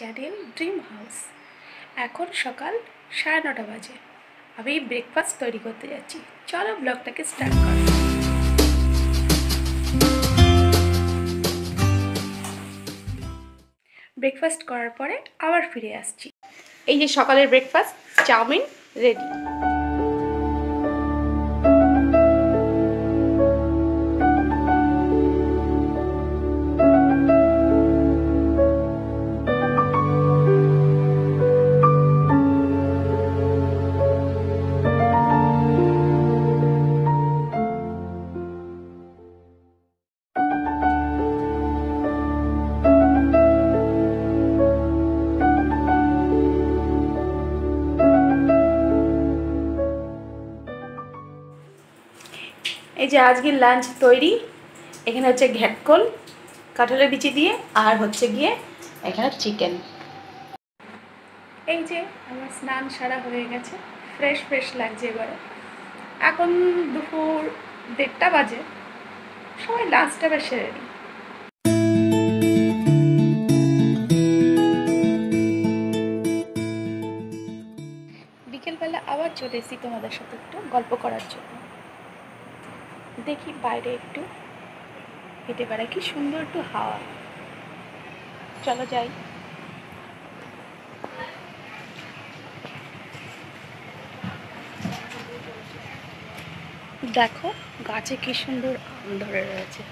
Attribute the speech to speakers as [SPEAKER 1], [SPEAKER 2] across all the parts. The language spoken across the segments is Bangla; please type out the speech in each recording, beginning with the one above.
[SPEAKER 1] Channel dream house. এখন সকাল সাড়ে নটা বাজে। আমি ব্রেকফাস্ট তৈরি করতে যাচ্ছি। চলো ব্লগটাকে স্টার্ট কর। ব্রেকফাস্ট করার পরে আবার ফিরে আসছি। এই যে সকালের ব্রেকফাস্ট চাউমিন রেডি এই যে আজকের লাঞ্চ তৈরি, এখানে হচ্ছে ঘ্যাটকল, কাঁঠালের বিচি দিয়ে, আর হচ্ছে গিয়ে এখানে চিকেন এই যে আমার স্নান সারা হয়ে গেছে ফ্রেশ ফ্রেশ লাগছে এবারে। এখন দুপুর দেড়টা বাজে, সবাই লাঞ্চটা বেশ সেরে নিই। বিকেলবেলা আবার চলে এসেছি তোমাদের সাথে একটু গল্প করার জন্য। দেখি বাইরে একটু। হেঁটে বেড়ায় কি সুন্দর একটু হাওয়া। চলো যাই। দেখো, গাছে কি সুন্দর আম ধরে রয়েছে।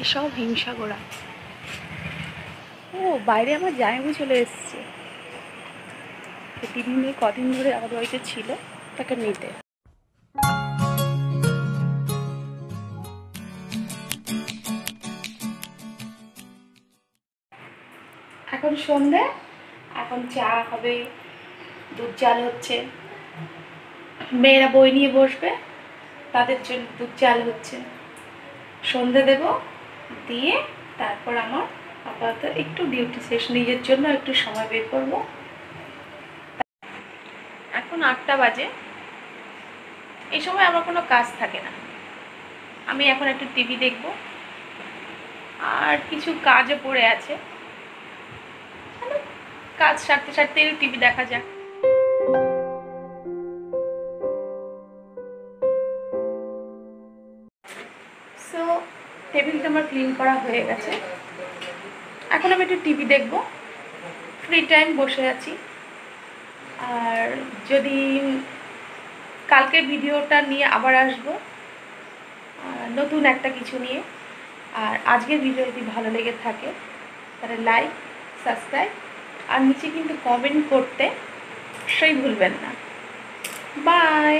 [SPEAKER 1] এসব হিমসাগরা ও, বাইরে আমার জামাইবু চলে এসছে। দিদিনে কদিন ধরে আমাদের বাড়িতে ছিল। তাকে নিতে। এখন সন্ধে, এখন চা হবে, দুধ চাল হচ্ছে। মেয়েরা বই নিয়ে বসবে, তাদের জন্য দুধ চাল হচ্ছে। সন্ধে দেব, দিয়ে তারপর আমার আপাতত একটু ডিউটি শেষ, নিজের জন্য একটু সময় বের করব। এখন আটটা বাজে। এই সময় আমার কোনো কাজ থাকে না। আমি এখন একটু টিভি দেখব। আর কিছু কাজও পড়ে আছে। কাজ সারতে সারতে টিভি দেখা যাক। সো টেবিলটা আমার ক্লিন করা হয়ে গেছে। এখন আমি একটু টিভি দেখব। ফ্রি টাইম বসে আছি। আর যদি কালকের ভিডিওটা নিয়ে আবার আসব নতুন একটা কিছু নিয়ে, আর আজকের ভিডিও যদি ভালো লেগে থাকে, তাহলে লাইক সাবস্ক্রাইব আর নিচে কিন্তু কমেন্ট করতে, সেই ভুলবেন না। বাই